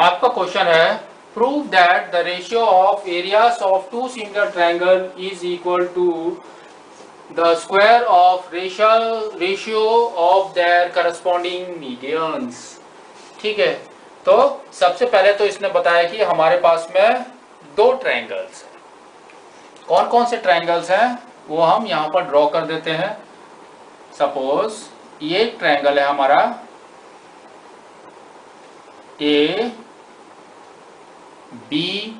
आपका क्वेश्चन है prove that the ratio of areas of two similar triangle is equal to the square of ratio ratio of their corresponding medians ठीक है? तो सबसे पहले तो इसने बताया कि हमारे पास में दो ट्रायंगल्स हैं। कौन कौन से ट्रायंगल्स हैं? वो हम यहाँ पर ड्रॉ कर देते हैं। सपोज़ ये ट्रायंगल है हमारा ए बी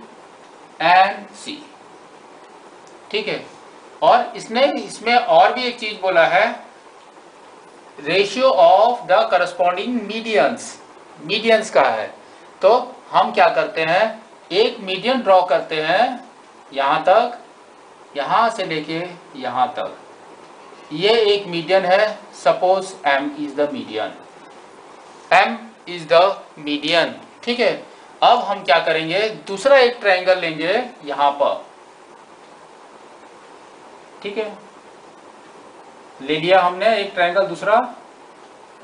एंड सी ठीक है? और इसने, इसमें और भी एक चीज़ बोला है। Ratio of the corresponding medians medians का है। तो हम क्या करते हैं? एक मीडियन ड्रॉ करते हैं। यहाँ तक, यहाँ से लेके यहाँ तक। ये एक मीडियन है। Suppose m is the median m is the median ठीक है? अब हम क्या करेंगे? दूसरा एक ट्रायंगल लेंगे यहाँ पर। ठीक है? ले लिया हमने एक ट्रायंगल दूसरा,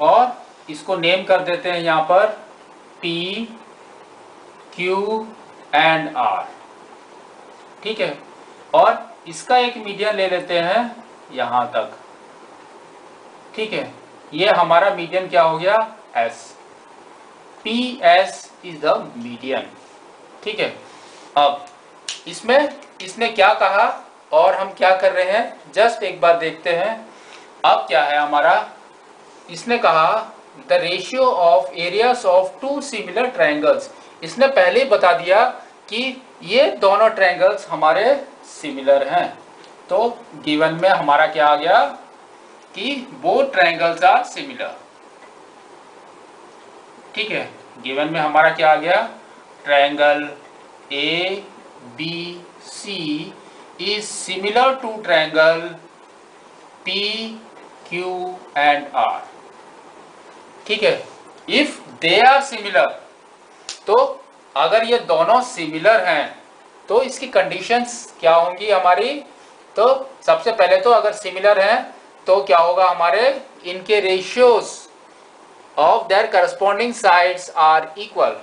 और इसको नेम कर देते हैं यहाँ पर P, Q एंड R ठीक है? और इसका एक मीडियन ले लेते हैं यहाँ तक। ठीक है? ये हमारा मीडियन क्या हो गया? S P S is the median ठीक है? अब, इसमें, इसने क्या कहा और हम क्या कर रहे हैं? जस्ट एक बार देखते हैं। अब क्या है हमारा? इसने कहा the ratio of areas of two similar triangles इसने पहले ही बता दिया कि ये दोनों ट्रायंगल्स हमारे सिमिलर हैं। तो गिवन में हमारा क्या आ गया कि वो ट्रायंगल्स आर सिमिलर ठीक है गिवन में हमारा क्या आ गया? Triangle A B C is similar to triangle P Q and R ठीक है इफ़ दे आर सिमिलर तो अगर ये दोनों सिमिलर हैं तो इसकी कंडीशंस क्या होंगी हमारी? तो सबसे पहले तो अगर सिमिलर हैं तो क्या होगा हमारे? इनके ratios of their corresponding sides are equal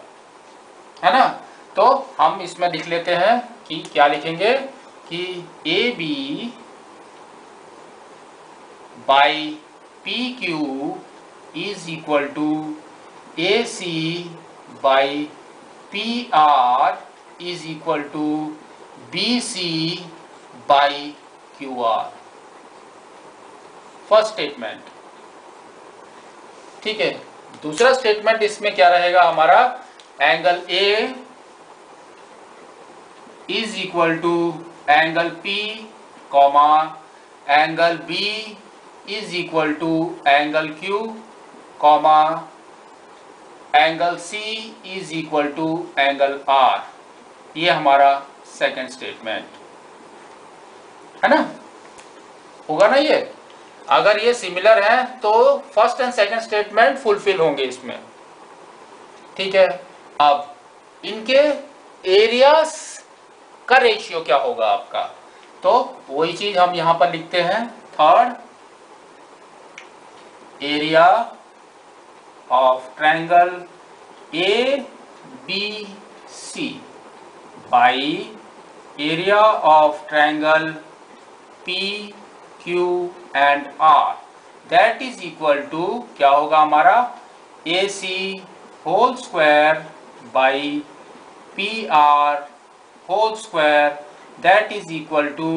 है ना? तो हम इसमें लिख लेते हैं कि क्या लिखेंगे? कि A B by P Q is equal to A C by P R is equal to B C by Q R first statement ठीक है, दूसरा स्टेटमेंट इसमें क्या रहेगा? हमारा angle A is equal to angle P comma angle B is equal to angle Q comma angle C is equal to angle R ये हमारा second statement है ना? होगा ना ये? अगर ये सिमिलर है तो first and second statement fulfil होंगे इसमें। ठीक है? अब, इनके एरियास का रेशियो क्या होगा आपका? तो वही चीज़ हम यहाँ पर लिखते हैं। Third area of triangle A B C by area of triangle P Q and R that is equal to क्या होगा हमारा? A C whole square by P R whole square that is equal to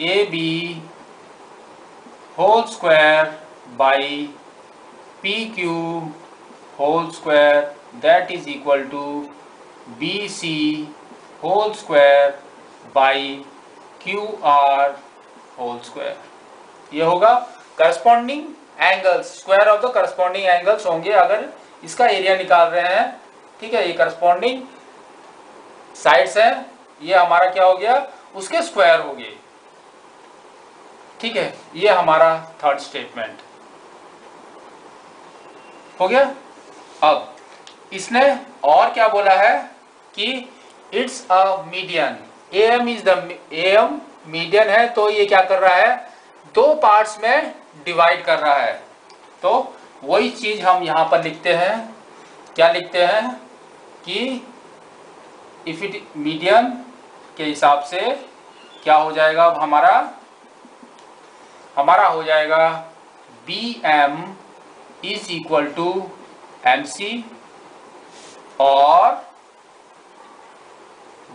A B whole square by P Q whole square that is equal to B C whole square by by R whole square ये होगा corresponding angles square of the corresponding angles होंगे अगर इसका area निकाल रहे हैं, ठीक है, ये करस्पॉन्डिंग साइड्स है, ये हमारा क्या हो गया? उसके स्क्वायर हो गए। ठीक है, ये हमारा थर्ड स्टेटमेंट हो गया? अब इसने और क्या बोला है कि it's a median M is the M median है तो ये क्या कर रहा है? दो पार्ट्स में डिवाइड कर रहा है। तो वही चीज़ हम यहाँ पर लिखते हैं। क्या लिखते हैं? कि इफ़ इट मीडियम के हिसाब से क्या हो जाएगा? अब हमारा हमारा हो जाएगा B M is equal to M C और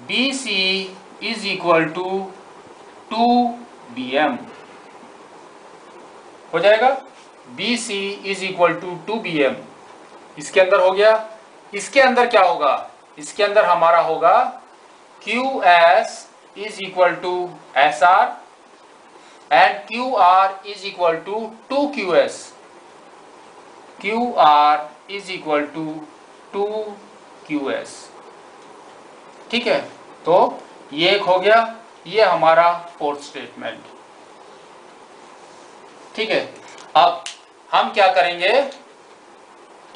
B C is equal to two B M हो जाएगा? B C is equal to two B M इसके अंदर हो गया? इसके अंदर क्या होगा? इसके अंदर हमारा होगा Q S is equal to S R and Q R is equal to two Q S Q R is equal to two Q S ठीक है? तो ये एक हो गया, ये हमारा फोर्थ स्टेटमेंट ठीक है, अब हम क्या करेंगे?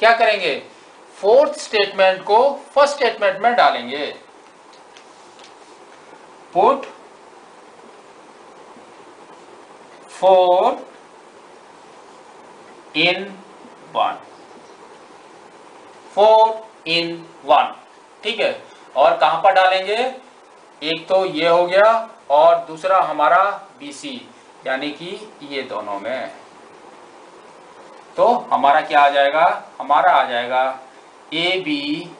क्या करेंगे? फोर्थ स्टेटमेंट को फ़र्स्ट स्टेटमेंट में डालेंगे। Put four in one four in one ठीक है, और कहाँ पर डालेंगे? एक तो ये हो गया और दूसरा हमारा बीसी यानी कि ये दोनों में। तो हमारा क्या आ जाएगा? हमारा आ जाएगा A B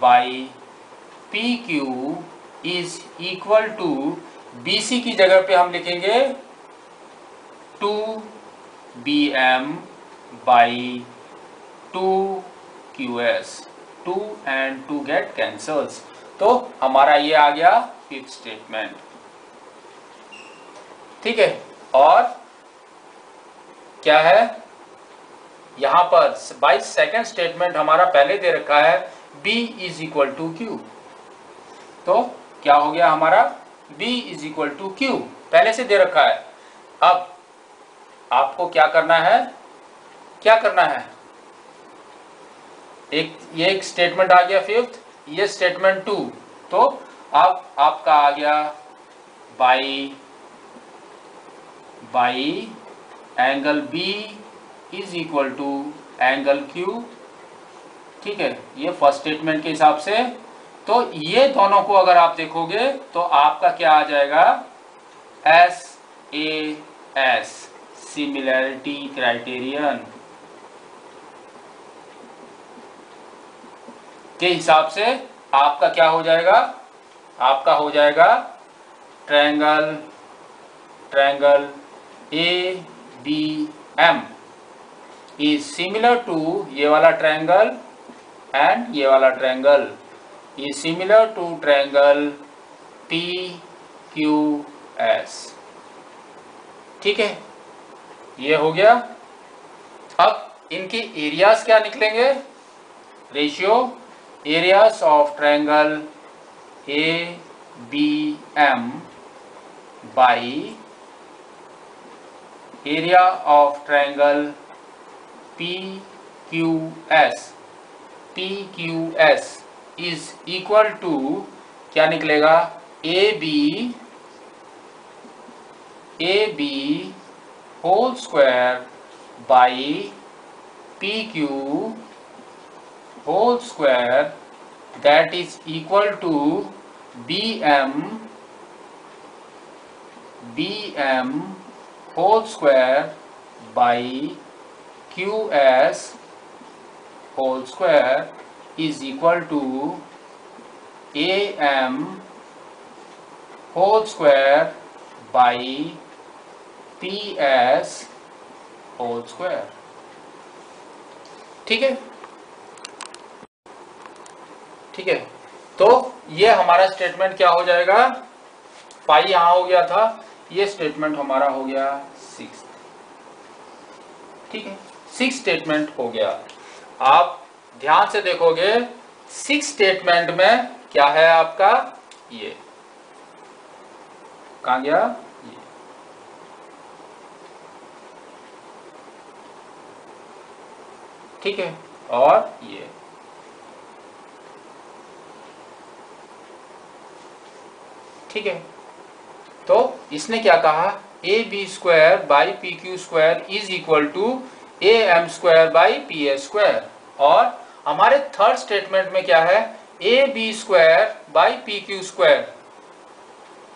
by P Q is equal to B C की जगह पे हम लिखेंगे two B M by two Q S two and two get cancels तो हमारा ये आ गया फिफ्थ स्टेटमेंट ठीक है? और क्या है? यहाँ पर बाई सेकेंड स्टेटमेंट हमारा पहले दे रखा है b is equal to Q तो क्या हो गया हमारा? b is equal to Q पहले से दे रखा है। अब आपको क्या करना है? क्या करना है? एक, ये एक स्टेटमेंट आ गया फिफ्थ ये स्टेटमेंट टू तो अब आपका आ गया by by angle B is equal to angle Q ठीक है? ये फ़र्स्ट स्टेटमेंट के हिसाब से। तो ये दोनों को अगर आप देखोगे तो आपका क्या आ जाएगा? S A S similarity criterion के हिसाब से आपका क्या हो जाएगा? आपका हो जाएगा triangle triangle A B M is similar to ये वाला ट्रायंगल एंड ये वाला triangle is similar to triangle P Q S ठीक है? ये हो गया। अब इनके एरियाज़ क्या निकलेंगे? Ratio by area of triangle P Q S P Q S is equal to क्या निकलेगा? A B A B whole square by P Q whole square that is equal to bm bm whole square by qs whole square is equal to am whole square by ps whole square ठीक है ठीक है। तो ये हमारा statement क्या हो जाएगा? पाई यहाँ हो गया था, ये स्टेटमेंट हमारा हो गया सिक्स ठीक है सिक्स स्टेटमेंट हो गया। आप ध्यान से देखोगे सिक्स स्टेटमेंट में क्या है आपका? ये। कहा गया? ये। ठीक है, और ये। ठीक है? तो इसने क्या कहा? A B square by P Q square is equal to A M square by P A square और हमारे थर्ड स्टेटमेंट में क्या है? A B square by P Q square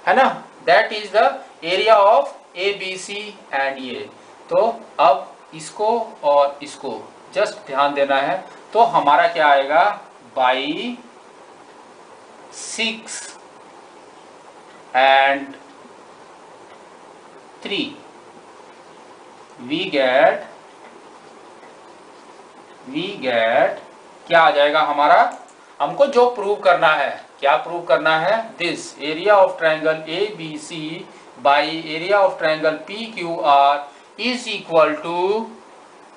है ना? That is the area of A B C and A तो अब इसको और इसको जस्ट ध्यान देना है। तो हमारा क्या आएगा? By six and three we get we get क्या आ जाएगा हमारा? हमको जो प्रूव करना है, क्या प्रूव करना है? This area of triangle A B C by area of triangle P Q R is equal to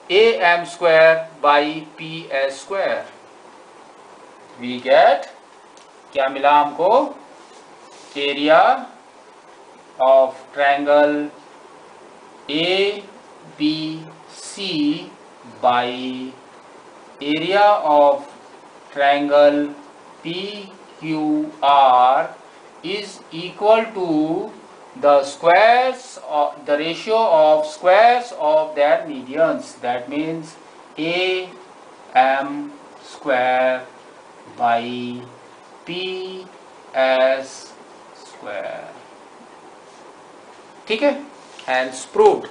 A M square by P S square we get क्या मिला हमको? area of triangle ABC by area of triangle PQR is equal to the squares of the ratio of squares of their medians. That means a m square by p s square ठीक है? And स्प्रूट